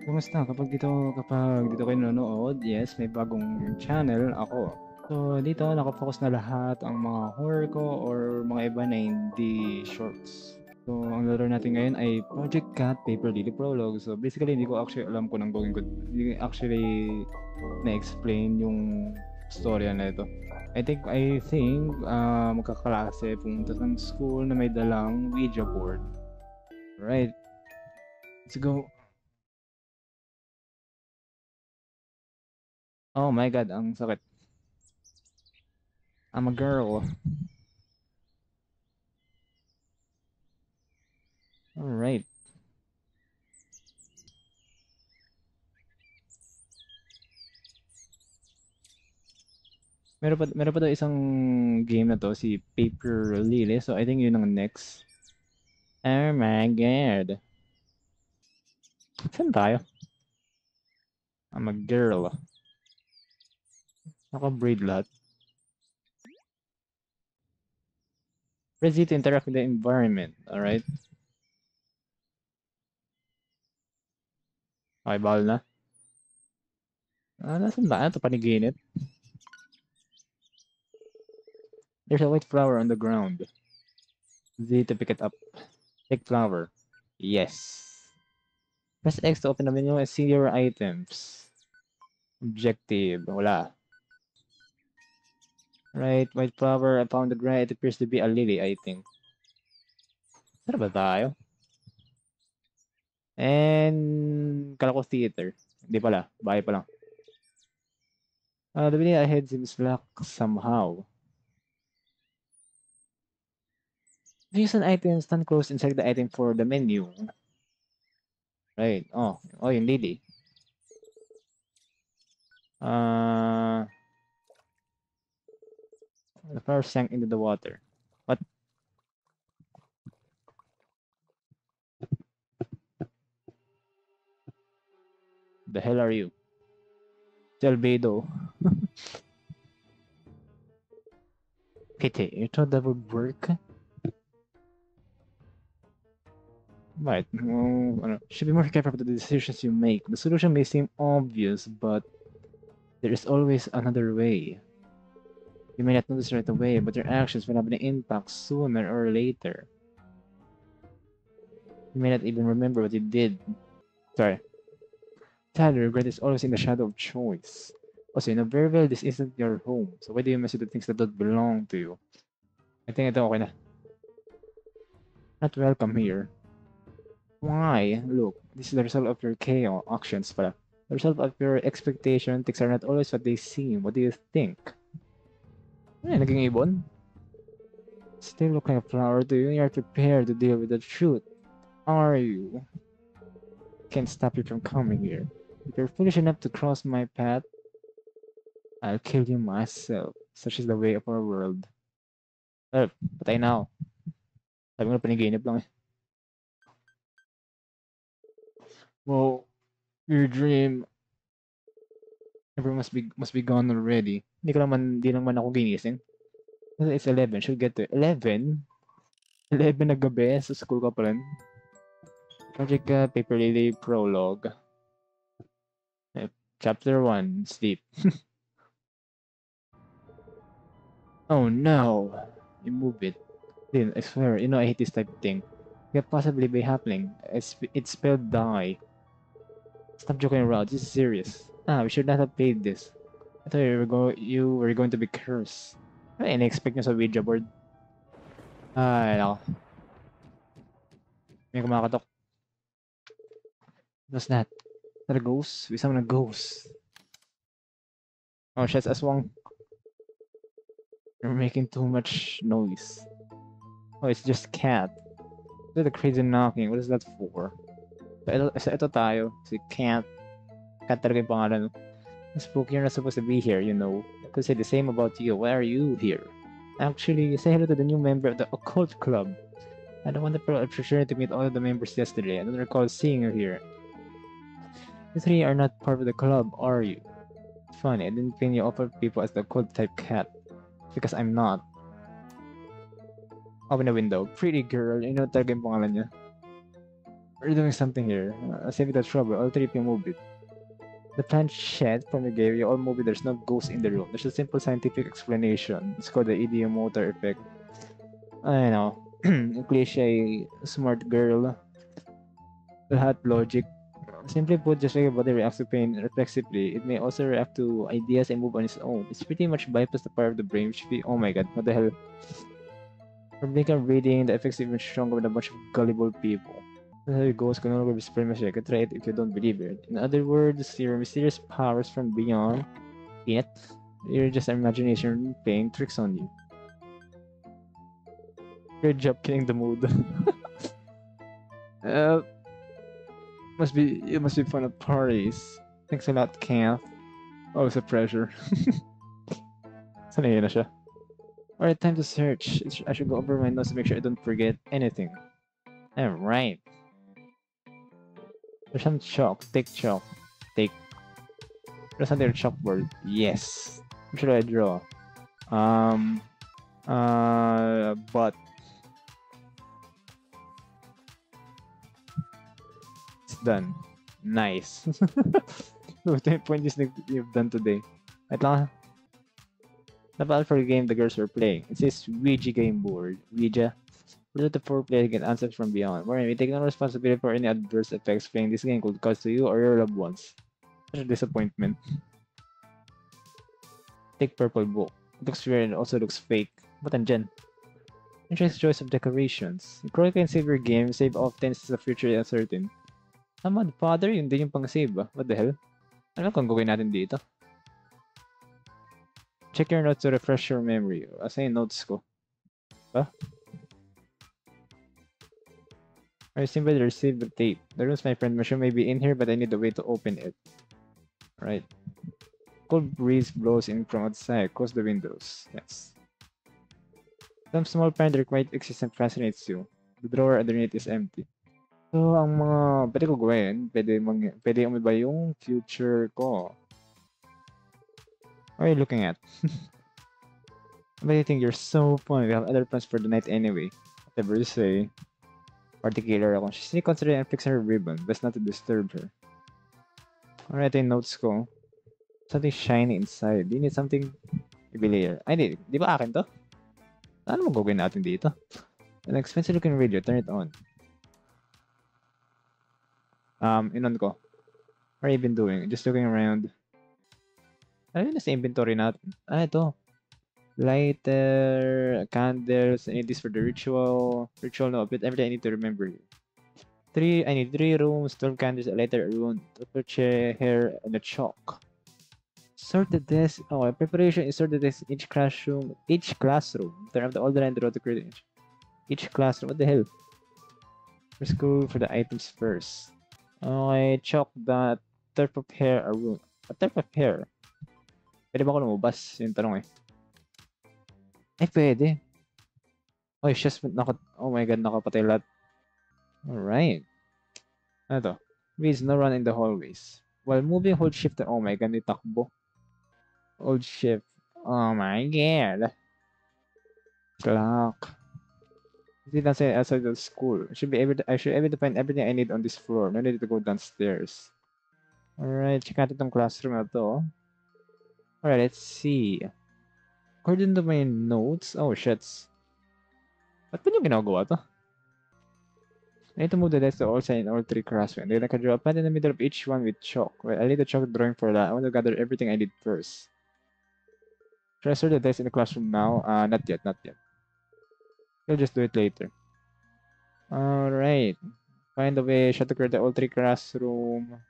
Kumusta kapag dito kapag dito kayo nanonood, yes, may bagong channel ako. So, dito naka-focus na lahat ang mga horror ko or mga iba na hindi shorts. So, ang laro natin ngayon ay Project Cat Paper Lily Prologue. So, basically, hindi ko actually alam kung nang going good. Hindi ko actually na-explain yung storya na ito. I think, I think, uh, magkaklase pumunta sa school na may dalang Ouija board. Right. Let's go. Oh my god, ang sakit. I'm a girl. Alright. Meron pa, meron pa daw isang game na to, si Paper Lily. So, I think yun ang next. Oh my god. Saan tayo? I'm a girl. Naka-braid lahat. Press to interact with the environment, alright? Okay, bawal na. Ah, nasan ba? Ito, paniginit. There's a white flower on the ground. Z to pick it up. Take flower. Yes. Press X to open the menu and see your items. Objective. Wala. Right, white flower. I found it right. It appears to be a lily, I think. Ba tayo? And Calacos Theater. Hindi pala. Bahay pa lang. Uh, the video ahead seems black somehow. Use an item, stand close and select the item for the menu. Right. Oh, oh yung lady. Uh, the flower sank into the water. What? The hell are you? Delbedo. Pity, you thought that would work? Right. Mm, well, should be more careful with the decisions you make. The solution may seem obvious, but there is always another way. You may not notice right away, but your actions will have an impact sooner or later. You may not even remember what you did. Sorry. Tyler, regret is always in the shadow of choice. Also, you know very well this isn't your home, so why do you mess with the things that don't belong to you? I think ito okay na. Not welcome here. Why? Look, this is the result of your chaos actions pala. The result of your expectation, things are not always what they seem. What do you think? Ay, naging ibon? Still look like a flower to you. You're prepared to deal with the truth. Are you? Can't stop you from coming here. If you're foolish enough to cross my path, I'll kill you myself. Such is the way of our world. Well, patay na ako. Sabi ko na paniginip lang eh. Well, your dream Everyone must be must be gone already. Hindi ko naman, hindi naman ako ginising. It's 11. Should get to 11? 11 na gabi sa school ka pa rin. Project uh, Paper Lily Prologue. Eh, Chapter 1, Sleep. oh no! You move it. Then, I swear, you know I hate this type of thing. Can't possibly be happening. It's, it's spelled die. Stop joking around. This is serious. Ah, we should not have played this. I thought you were, go you were going to be cursed. I Ano in-expect nyo sa Ouija board? Ah, Ay, nako. May kumakatok. What's that? Is that a ghost? We summon a ghost. Oh, shit, aswang. You're making too much noise. Oh, it's just Kat. Look at the crazy knocking. What is that for? So, ito, so, ito tayo. Si Kat. Kat talaga yung pangalan. Spook, you're not supposed to be here, you know. I could say the same about you. Why are you here? Actually, say hello to the new member of the occult club. I had a wonderful opportunity to meet all of the members yesterday. I don't recall seeing you here. You three are not part of the club, are you? Funny, I didn't think you offered people as the occult type Kat. Because I'm not. Open the window. Pretty girl. You know talaga yung pangalan niya. We're doing something here. Uh, save it the trouble. All three of you move it. The plant shed from the game, you all move. There's no ghost in the room. There's a simple scientific explanation. It's called the ideomotor effect. I know. cliche smart girl. Hot logic. Simply put, just like a body reacts to pain reflexively, it may also react to ideas and move on its own. It's pretty much bypass the part of the brain, which be oh my god, what the hell? From Blinker reading, the effects even stronger with a bunch of gullible people. That's how it goes can only be You can try it if you don't believe it. In other words, your mysterious powers from beyond it, you're just imagination playing tricks on you. Good job killing the mood. uh, must be it must be fun at parties. Thanks a lot, Camp. It's a pressure. Sanay na siya. Alright, time to search. I should go over my notes to make sure I don't forget anything. Alright. Some chalk. Take chalk. Take. There's another chalkboard. Yes. What should I draw? Um. Uh. But. It's done. Nice. so, ito yung point you've done today. Wait lang. The for the game the girls were playing. It says Ouija game board. Ouija. Let the four players get answers from beyond. Warren, we take no responsibility for any adverse effects playing this game could cause to you or your loved ones. Such a disappointment. Take purple book. Looks weird and also looks fake. But Jen. Interesting choice of decorations. You can save your game, save often since the future is uncertain. Tama, father, yun din yung pang-save ah. What the hell? Ano kung gawin natin dito? Check your notes to refresh your memory. Asa yung notes ko? Huh? I simply received the tape. The room's my friend Machine may be in here, but I need a way to open it. Right. Cold breeze blows in from outside. Close the windows. Yes. Some small plant quite existent fascinates you. The drawer underneath is empty. So, ang mga pwede ko gawin, pwede, mang, pwede umiba yung future ko. What are you looking at? but you think you're so funny. We have other plans for the night anyway. Whatever you say particular ako. She's still considering fixing her ribbon. Best not to disturb her. Alright, yung notes ko. Something shiny inside. Do you need something here? Ay, di. Di ba akin to? Ano mo gagawin natin dito? An expensive looking radio. Turn it on. Um, inon ko. What are you been doing? Just looking around. Ano yun nasa inventory natin? Ah, ito lighter, candles, I need this for the ritual. Ritual, no, but everything I need to remember. Three, I need three rooms, 12 candles, a lighter, a room, a chair, hair, and a chalk. Sort the desk. Oh, preparation is sort the desk each classroom. Each classroom. Turn up the order and draw the create each classroom. What the hell? Let's go for the items first. Okay, chalk that. Third prepare a room. A third prepare. Pwede ba ako lumabas? Yung tanong eh. Ay, pwede. Oh, just naka, oh my god, nakapatay lahat. Alright. Ano to? Please, no run in the hallways. While moving, hold shift. Oh my god, takbo. Hold shift. Oh my god. Clock. This is say outside the school. I should be able to, I should be able to find everything I need on this floor. No need to go downstairs. Alright, check out itong classroom na to. Alright, let's see. According to my notes, oh shits. Ba't pa niyo ginagawa to? I need to move the desk to all sides in all three crosswinds. Then I can draw a path in the middle of each one with chalk. Well, I need a chalk drawing for that. I want to gather everything I did first. Should I sort the desk in the classroom now? Uh, not yet, not yet. We'll just do it later. Alright. Find a way. Shut to create all three classroom.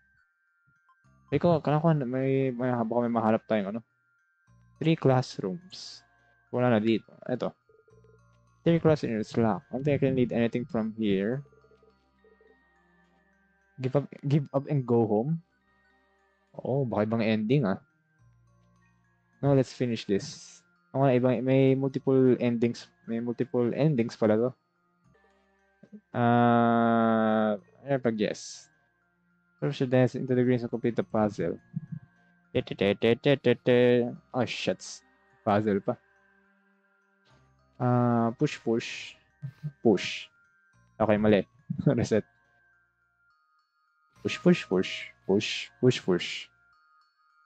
Ikaw, kailangan ko may, may, baka may mahanap tayong ano. Three classrooms. Wala na dito. Ito. Three classrooms locked. I don't think I can need anything from here. Give up, give up and go home. Oh, baka ibang ending ah. No, let's finish this. Oh, ibang, may multiple endings. May multiple endings pala to. Uh, ano pag yes. First should dance into the greens and complete the puzzle. Oh, shits. Puzzle pa. Uh, push, push. Push. Okay, mali. Reset. Push, push, push. Push, push, push.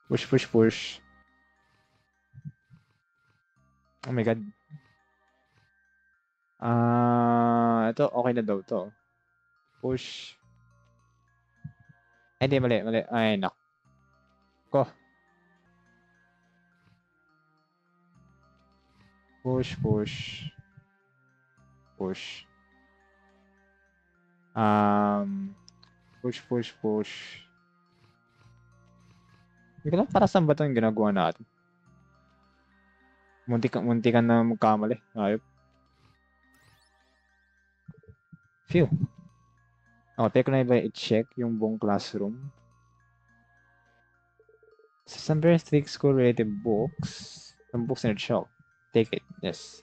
Push, push, push. Oh my god. Ah, ito okay na daw to. Push. Ay, hindi, mali, mali. Ay, nak. Ko. Push, push. Push. Um, push, push, push. Hindi ko lang para saan ba ito yung ginagawa natin. Munti ka, munti ka na magkamali. Ayop. Phew. Oh, take na ba i-check yung buong classroom? Some very thick school-related books. Some books in the shelf. Take it. Yes.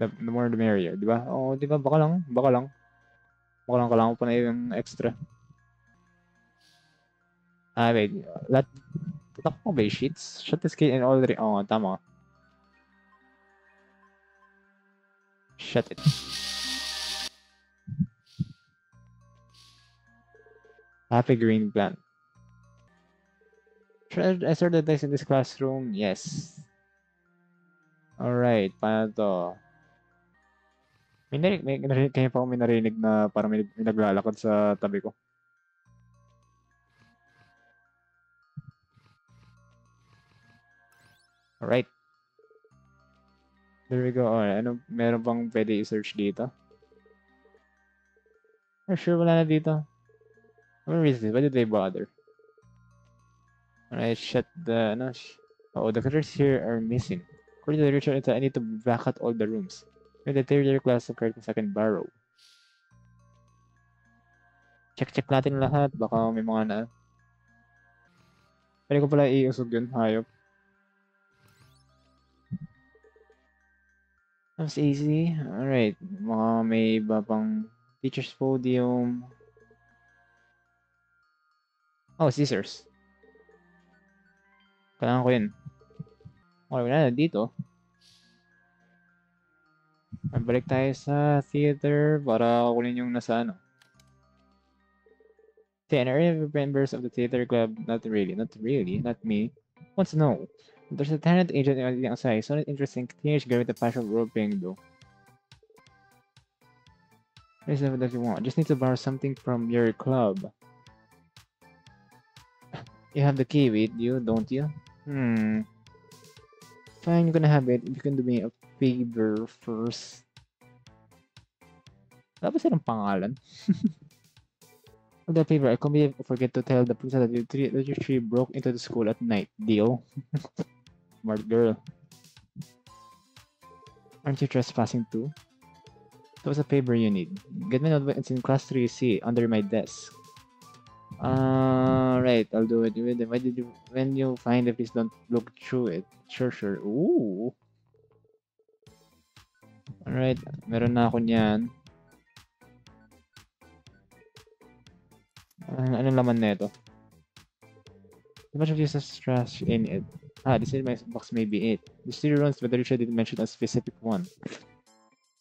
The, the more the merrier. Di ba? Oo, oh, di ba? Baka lang. Baka lang. Baka lang kailangan pa na yung extra. Ah, wait. Let, Tutak mo ba sheets? Shut this kid and already... Oo, oh, tama. Shut it. Happy green plant. Start the text in this classroom? Yes. Alright, paano to? May narinig, may narinig, kaya pa ako may narinig na parang may, naglalakad sa tabi ko. Alright. There we go. Alright, ano, meron bang pwede i-search dito? For sure, wala na dito. Where is? Why did they bother? Alright, shut the, ano, oh, the curtains here are missing. According to the literature, uh, I need to out all the rooms. With the third class of curtains I can borrow. Check-check natin lahat. Baka may mga na. Pwede ko pala iusog yun, hayop. That's easy. Alright. Mga may iba pang teacher's podium. Oh, scissors. Kailangan ko yun. Okay, wala na dito. Balik tayo sa theater para kunin yung nasa ano. Ten are you members of the theater club? Not really, not really, not me. Wants know. There's a talent agent outside. So interesting teenage girl with a passion for roping though. Here's what you want. Just need to borrow something from your club. You have the key with you, don't you? Hmm. Fine, you're gonna have it. You can do me a favor first. Wala ba silang pangalan? The favor, I completely forget to tell the police that the tree, that broke into the school at night. Deal? Smart girl. Aren't you trespassing too? That was a favor you need. Get me notebook. It's in class 3C under my desk. Uh, right, I'll do it. Why did you, when you find it, please don't look through it. Sure, sure. Ooh. Alright, meron na ako niyan. Uh, anong laman nito? How much of this has trash in it? Ah, this is my box may be it. The studio runs, but Richard didn't mention a specific one.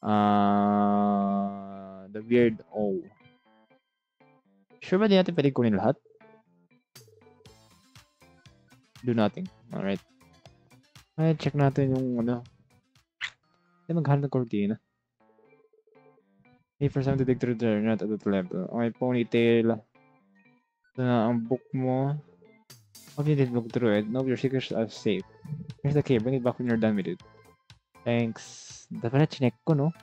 Uh, the weird O. Sure ba di natin pwede kunin lahat? Do nothing. Alright. Alright, check natin yung ano. Hindi maghanap ng cortina. Hey, for some to dig through there, not at the level. Okay, ponytail. Ito na ang book mo. Hope you did look through it. No, your secrets are safe. Here's the key. Bring it back when you're done with it. Thanks. Dapat pala chinek ko, no?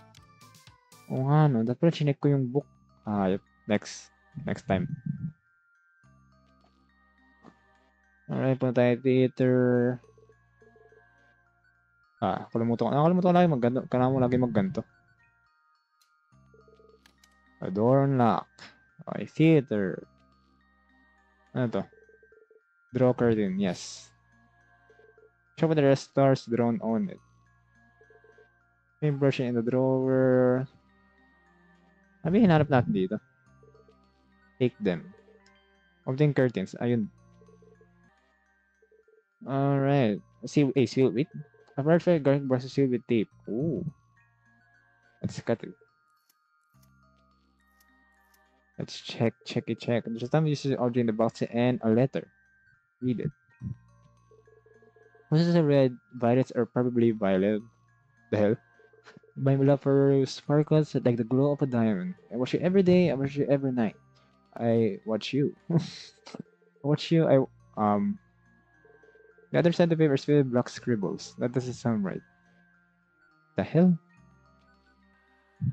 Oo nga, no? Dapat pala chinek ko yung book. Ah, yep. Next. Next time. Alright, punta tayo theater. Ah, kalimutan ko. Nakalimutan ko lagi magganto. Kailangan mo lagi magganto. A door unlock. Okay, theater. Ano to? Draw curtain, yes. Show whether there are stars drawn on it. Paintbrush in the drawer. Ano hinanap natin dito? Take them. Obtain curtains. Ayun. Alright. See, eh, seal with. A perfect garlic brush is sealed with tape. Ooh. Let's cut it. Let's check, check it, check. There's time uses audio in the box and a letter. Read it. This is a red. Violets are probably violet. The hell? My love for sparkles like the glow of a diamond. I watch you every day. I watch you every night. I watch you. Watch you. I um. The other side of the paper is filled with black scribbles. That doesn't sound right. The hell?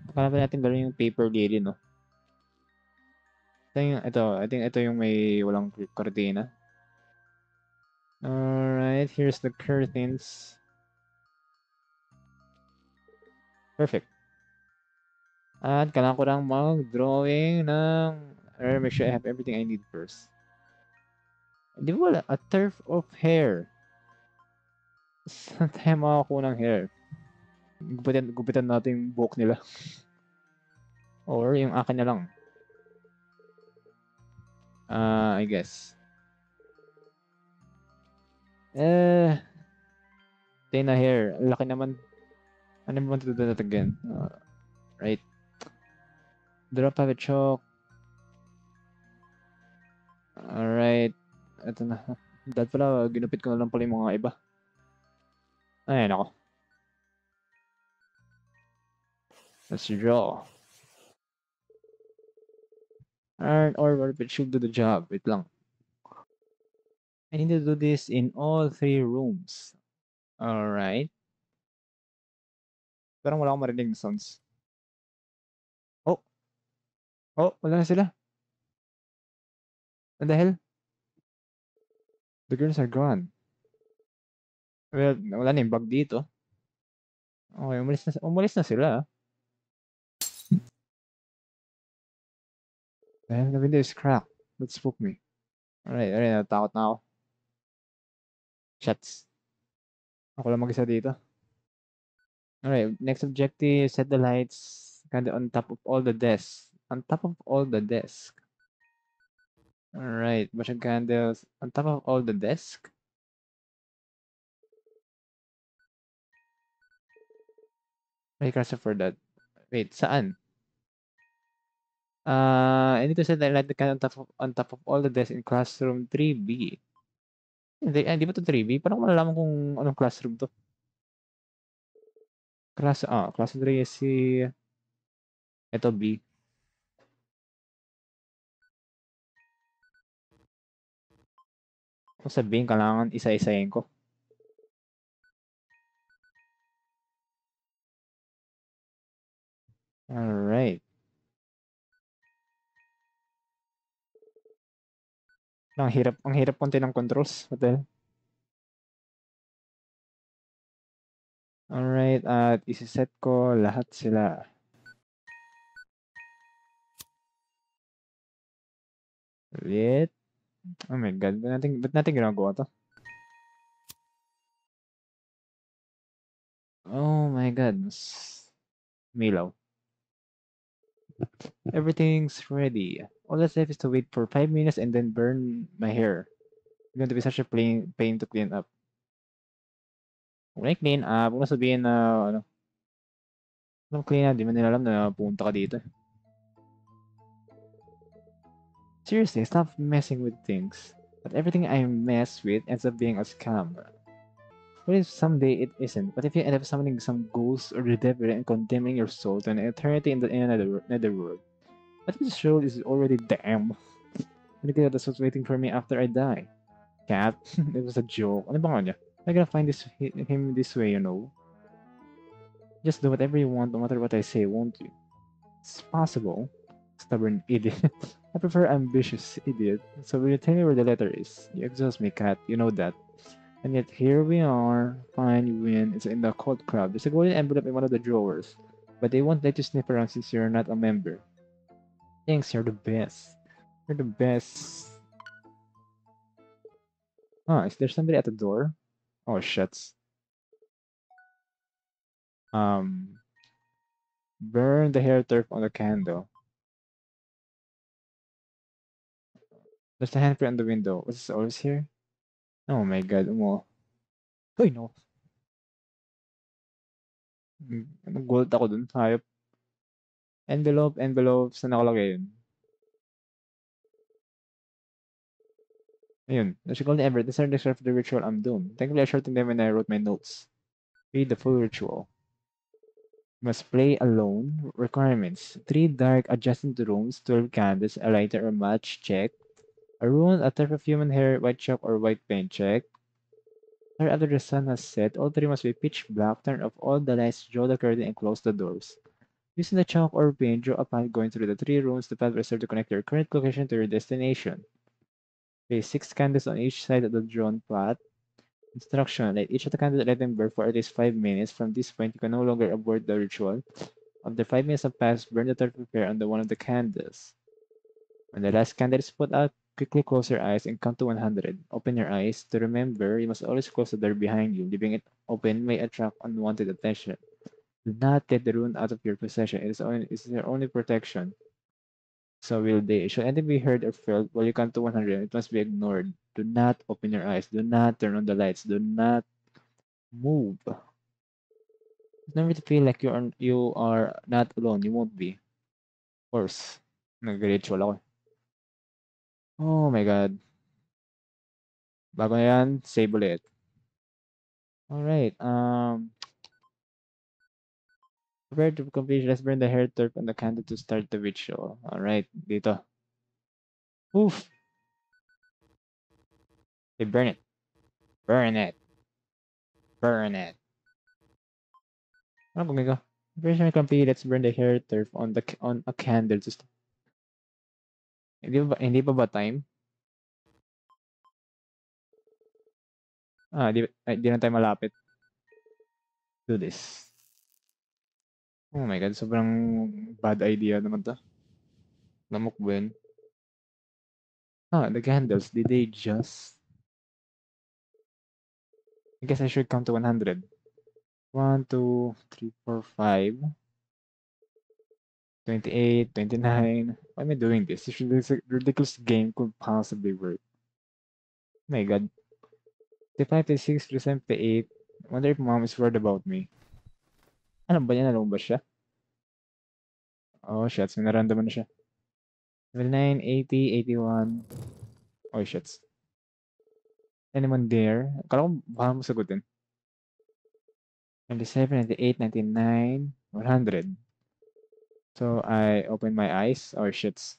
Akala ba natin laro yung paper lady, no? Ito, ito, I think ito yung may walang cortina. Alright, here's the curtains. Perfect. At kailangan ko lang mag-drawing ng... Or make sure I have everything I need first. Di ba wala? A turf of hair. Saan tayo makakuha ng hair? Gupitan, gupitan natin yung buhok nila. Or yung akin na lang. Uh, I guess. Eh, Dana hair. Laki naman. Ano naman to do that again? Uh, right. Drop of a chalk. Alright. Ito na. Dahil pala, ginupit ko na lang pala yung mga iba. Ayan ako. Let's draw. Alright, or what if it should do the job? Wait lang. I need to do this in all three rooms. Alright. Parang wala akong marinig na sounds. Oh. Oh, wala na sila. What the hell? The girls are gone. Well, wala na yung bug dito. Okay, umalis na, umalis na sila. ah. Man, the window is cracked. That spooked me. Alright, alright, natakot na ako. Shots. Ako lang mag-isa dito. Alright, next objective, set the lights kind of on top of all the desks. On top of all the desk. Alright, bunch of candles on top of all the desk. May cursor for that. Wait, saan? Uh, I need to set the light can on top of on top of all the desks in classroom 3B. Hindi, ah, di ba to 3B? Paano ko malalaman kung anong classroom to? Class, ah, class 3 is si... Ito, B. Kung sabihin, kailangan isa-isayin ko. Alright. Ang hirap, ang hirap punti ng controls. Hell? Alright, at isi-set ko lahat sila. Ulit. Oh my god, ba't natin, ba't natin ginagawa to? Oh my god. Milaw. Everything's ready. All that's left is to wait for 5 minutes and then burn my hair. It's going to be such a pain, pain to clean up. Kung clean up, kung sabihin na, ano, alam clean up, di man nila alam na pumunta ka dito. Seriously, stop messing with things. But everything I mess with ends up being a scam. What if someday it isn't? What if you end up summoning some ghost or the devil and condemning your soul to an eternity in the in another netherworld? What if this soul is already damned? Look at that's what's waiting for me after I die. Kat, it was a joke. Ano ba? I'm gonna find this him this way, you know. Just do whatever you want, no matter what I say, won't you? It's possible. Stubborn idiot. I prefer ambitious idiot. So will you tell me where the letter is? You exhaust me, Kat. You know that. And yet here we are. Fine, you win. It's in the cult club. There's a golden envelope in one of the drawers. But they won't let you sniff around since you're not a member. Thanks, you're the best. You're the best. Huh, is there somebody at the door? Oh, shuts. Um, burn the hair turf on the candle. There's a handprint on the window. Was this always here? Oh my god, mo. Uy, no. gold. ako dun. Hayop. Envelope, envelope. Saan nakalagay yun? Ayun. The Shigal Ever, the certain of the ritual I'm doomed. Thankfully, I shortened them when I wrote my notes. Read the full ritual. Must play alone. Requirements. Three dark adjacent rooms, 12 candles, a lighter or match, check. A rune, a type of human hair, white chalk or white paint check. Or after the sun has set, all three must be pitch black. Turn off all the lights, draw the curtain, and close the doors. Using the chalk or paint, draw a path going through the three rooms. The path will serve to connect your current location to your destination. Place six candles on each side of the drawn path. Instruction, light each of the candles let them burn for at least five minutes. From this point, you can no longer abort the ritual. After five minutes have passed, burn the third prepare under one of the candles. When the last candle is put out, quickly close your eyes and count to 100. Open your eyes. To remember, you must always close the door behind you. Leaving it open may attract unwanted attention. Do not get the rune out of your possession. It is, only, it is your only protection. So will they. Should anything be heard or felt while you count to 100, it must be ignored. Do not open your eyes. Do not turn on the lights. Do not move. Never to feel like you are you are not alone. You won't be. Of course. Nag-ritual ako. Oh my god. Bago na yan, save ulit. Alright. Um, prepare to complete. Let's burn the hair turf and the candle to start the ritual. Alright, dito. Oof. Okay, burn it. Burn it. Burn it. Ano gagawin ko? Version complete. Let's burn the hair turf on the on a candle to start. Hindi pa ba, hindi pa ba time? Ah, di, ay, di na tayo malapit. Do this. Oh my god, sobrang bad idea naman to. Yun? Ah, the candles, did they just... I guess I should count to 100. 1, 2, 3, 4, 5. 28, 29. Why am I doing this? This ridiculous game could possibly work. Oh my god. 55, 56, 78. wonder if mom is worried about me. Ano ba yan? Alam ba siya? Oh, shit. May naramdaman na siya. 79, 80, 81. Oh, shit. Anyone there? Akala ko baka mo sagutin. 97, 98, 99, 100. So I open my eyes. Oh, shits.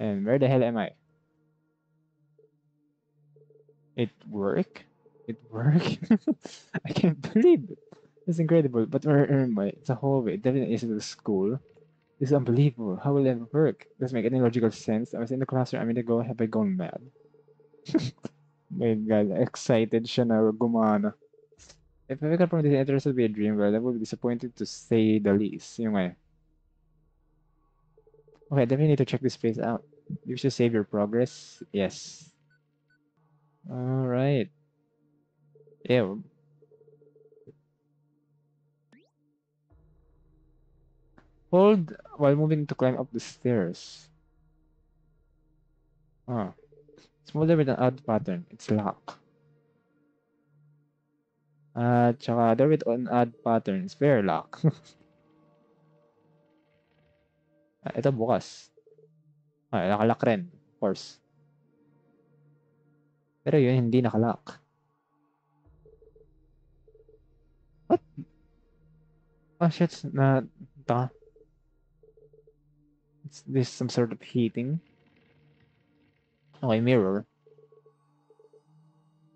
And where the hell am I? It work? It work? I can't believe it. It's incredible. But where am I? It's a hallway. It definitely isn't a school. This is unbelievable. How will it work? Doesn't make any logical sense. I was in the classroom a minute ago. Have I gone mad? My God, excited siya na gumana. If I wake up from this interested be a dream world, I will be disappointed to say the least. Yung nga. Okay, definitely need to check this place out. You should save your progress. Yes. Alright. Ew. Hold while moving to climb up the stairs. Ah. Smaller with an odd pattern. It's lock. At tsaka there with an odd pattern. It's very lock. ah, ito bukas. Ah, nakalock rin. Of course. Pero yun, hindi nakalock. What? Oh shit, na, ta. Is this some sort of heating? Okay, mirror.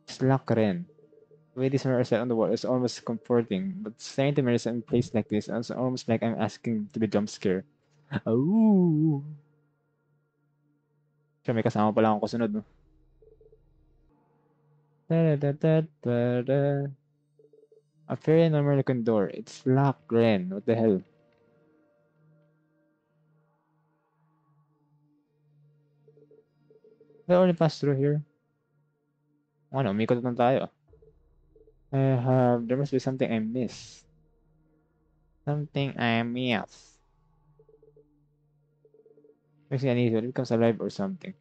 It's lock rin. The way these mirrors set on the wall is almost comforting, but staring the mirrors in place like this is almost like I'm asking to be jump scared. Oh. Siya, may kasama pala akong kasunod, no? Da, da, da, da, da. A very normal looking door. It's locked, Ren. What the hell? I only pass through here. Ano, umikot na tayo. I have, there must be something I miss. Something I miss. Maybe I need to, it becomes alive or something.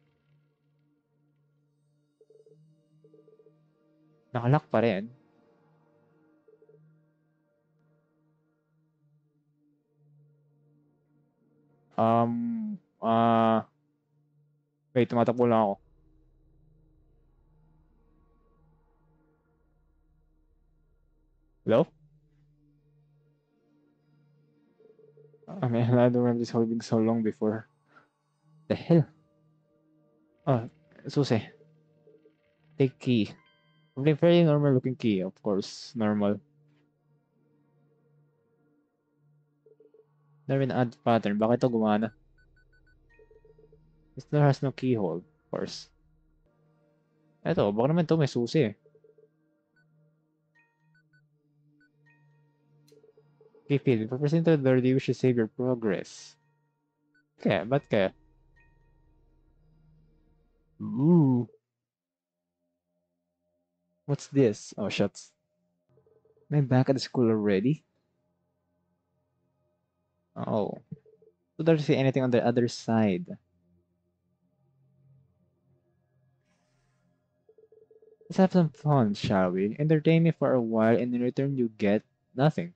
Nakalock pa rin. Um, Ah... wait, tumatakbo lang ako. Hello? I mean, I don't remember this holding so long before. The hell? Oh, susi. Take key. Probably very normal looking key, of course. Normal. Never add pattern. Bakit ito gumana? This door has no keyhole, of course. Eto, baka naman ito may susi eh. Into the door, you should save your progress. Kaya, ba't kaya? Ooh. What's this? Oh, shucks. Am I back at the school already? Oh. So don't see anything on the other side. Let's have some fun, shall we? Entertain me for a while, and in return you get nothing.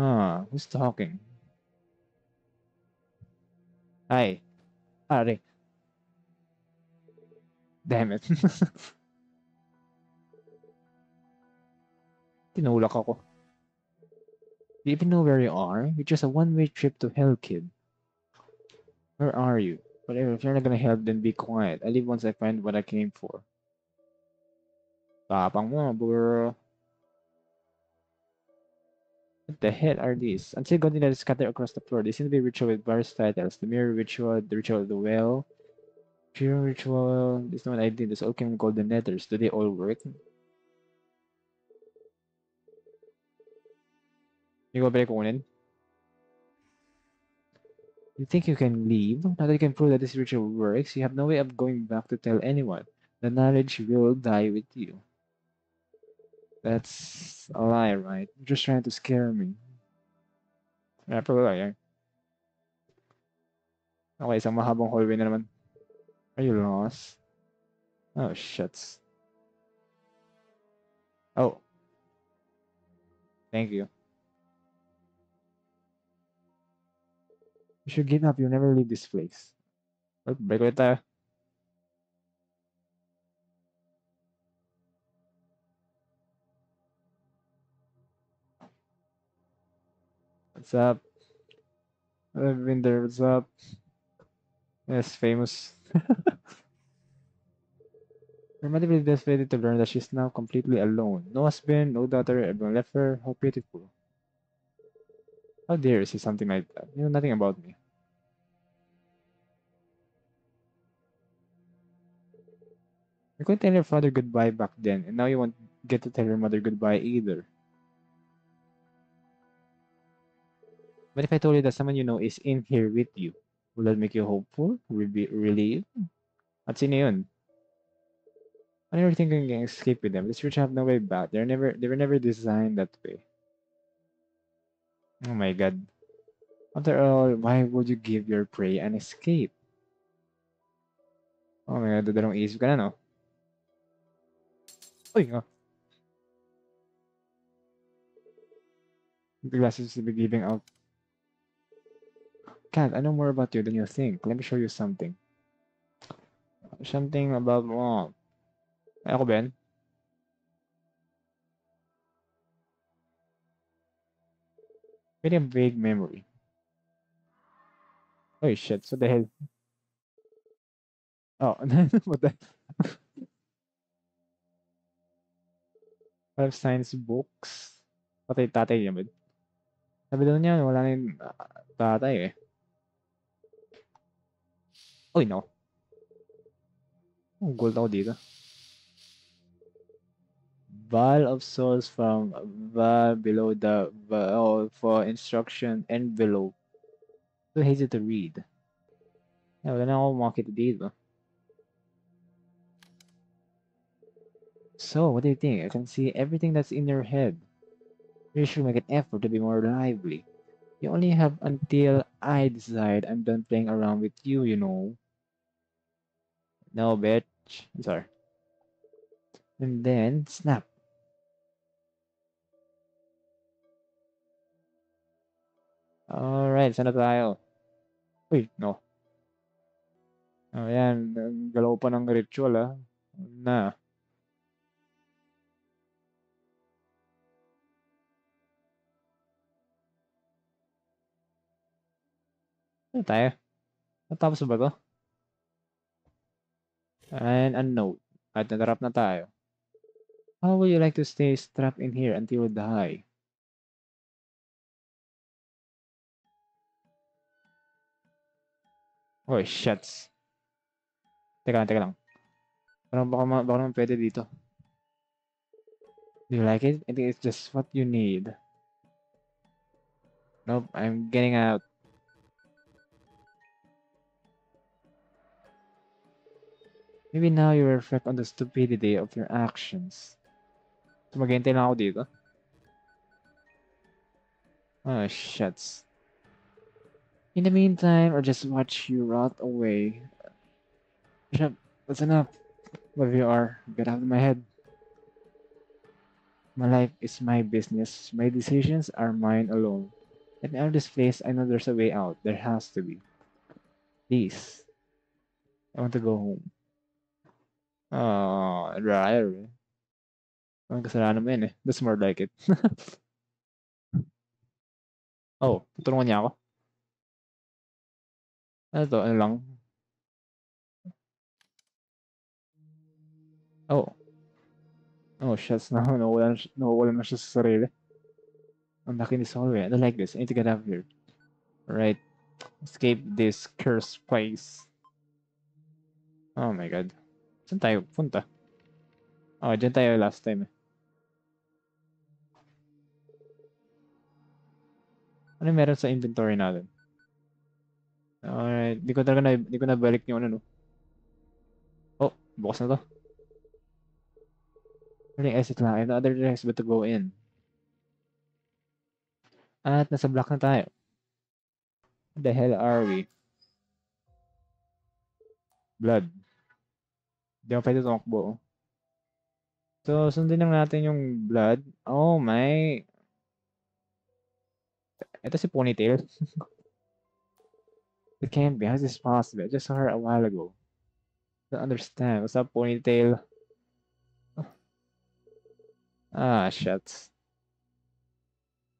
Ah, who's talking? Hi. Are. Damn it. Tinulak ako. Do you even know where you are? It's just a one-way trip to hell, kid. Where are you? Whatever, if you're not gonna help, then be quiet. I leave once I find what I came for. Tapang mo, bro. The hell are these? Until Gondina is scattered across the floor, they seem to be ritual with various titles. The mirror ritual, the ritual of the well, pure ritual, this one I did, this all came called the nethers. Do they all work? You go back kunin? You think you can leave? Now that you can prove that this ritual works, you have no way of going back to tell anyone. The knowledge will die with you. That's a lie, right? You're just trying to scare me. Yeah, probably yan. Okay, isang mahabang hallway na naman. Are you lost? Oh, shit. Oh. Thank you. You should give up. You'll never leave this place. Oh, break ulit tayo. What's up? I've been there. What's up? Yes, famous. Dramatically devastated to learn that she's now completely alone. No husband, no daughter, everyone left her. How pitiful. How dare you say something like that? You know nothing about me. You couldn't tell your father goodbye back then, and now you won't get to tell your mother goodbye either. But if I told you that someone you know is in here with you, will that make you hopeful? Be relieved? At sino yun? I never think you can escape with them. the rich have no way back. They're never they were never designed that way. Oh my god. After all, why would you give your prey an escape? Oh my god, dalawang isip ka na, no? Uy, nga. The glasses will be giving out. Kat, I know more about you than you think. Let me show you something. Something about mo. Ay, ako, Ben? Very vague memory. Oh shit, so the hell? Oh, what the? Five science books. Patay tatay niya? Sabi daw niya, wala na yung ah, tatay eh. Uy, no. Oh, gold ako dito. Vial of souls from va below the vial oh, for instruction envelope. Too hazy to read. Yeah, wala na ako makita dito. So, what do you think? I can see everything that's in your head. You should make an effort to be more lively. You only have until I decide I'm done playing around with you, you know. No, bitch. Sorry. And then, snap. Alright, sana tayo? Uy, no. Oh, yan. Ang Galaw pa ng ritual, ah. Na. Ano tayo? Eh. Natapos ba to? And a note. At natarap na tayo. How would you like to stay strapped in here until you die? Oh, shuts. Teka lang, teka lang. Parang baka, ma- baka naman pwede dito. Do you like it? I think it's just what you need. Nope, I'm getting out. Maybe now you reflect on the stupidity of your actions. So maghihintay lang ako dito. Oh, shuts. In the meantime, or just watch you rot away. Bishop, that's enough. Wherever you are, get out of my head. My life is my business. My decisions are mine alone. Me out of this place. I know there's a way out. There has to be. Please. I want to go home. Ah, oh, dryer. Eh. Ang kasalanan mo yun eh. That's more like it. oh, tutulungan niya ako. Ano to? Ano lang? Oh. Oh. No, nawawala na, siya- nawawala na siya sa sarili. Ang laki ni Solway. Eh. I don't like this. I need to get out of here. Alright. Escape this cursed place. Oh my god. Saan tayo punta? Oh, dyan tayo last time eh. Ano meron sa inventory natin? Alright. Di ko talaga na, di ko nabalik yung ano no. Oh, bukas na to. Huling exit lang. And the other direction but to go in. At nasa block na tayo. What the hell are we? Blood. Di ako pwede tumakbo. So, sundin lang natin yung blood. Oh my. Ito si Ponytail. It can't be. How is this possible? I just saw her a while ago. Don't understand. What's up, Ponytail? Ah, shit.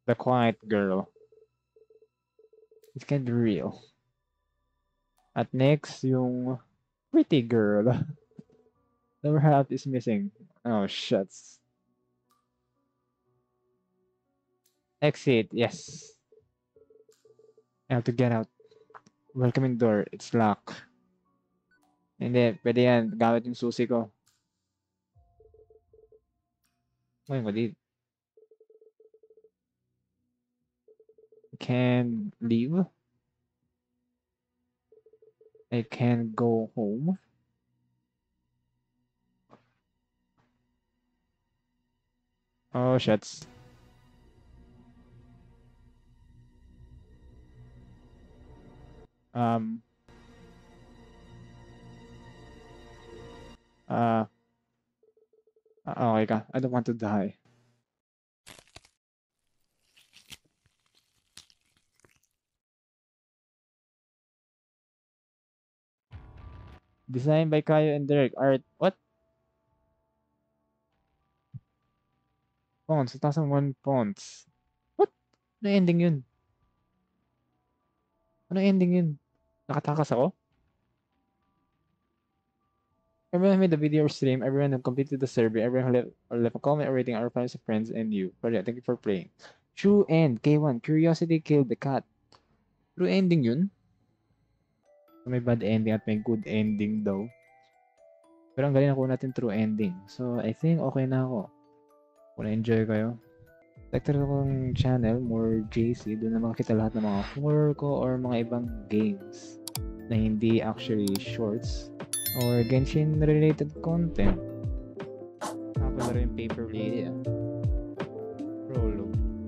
The quiet girl. It can't be real. At next, yung pretty girl. Number half is missing. Oh, shuts. Exit, yes. I have to get out. Welcoming door, it's locked. Hindi, pwede yan. Gamit yung susi ko. Ngayon ko dito. Can leave. I can go home. Oh, shits. Um. Uh. ah, Okay ka. I don't want to die. Designed by Kayo and Derek. Art. What? Fonts. 2001 fonts. What? Ano ending yun? Ano ending yun? Nakatakas ako? Everyone who made the video or stream, everyone who completed the survey, everyone who left, or left a comment or rating our fans, friends, and you. Yeah, thank you for playing. True end. K1. Curiosity killed the cat. True ending yun? May bad ending at may good ending daw. Pero ang galing nakuha natin true ending. So, I think okay na ako. Kung na-enjoy kayo. Like talaga kong channel, more JC. Doon na makikita lahat ng mga horror ko or mga ibang games na hindi actually shorts or Genshin related content. Nakapala rin yung paper ah.